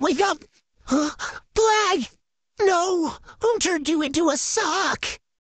Wake up! Black! No! Who turned you into a sock?"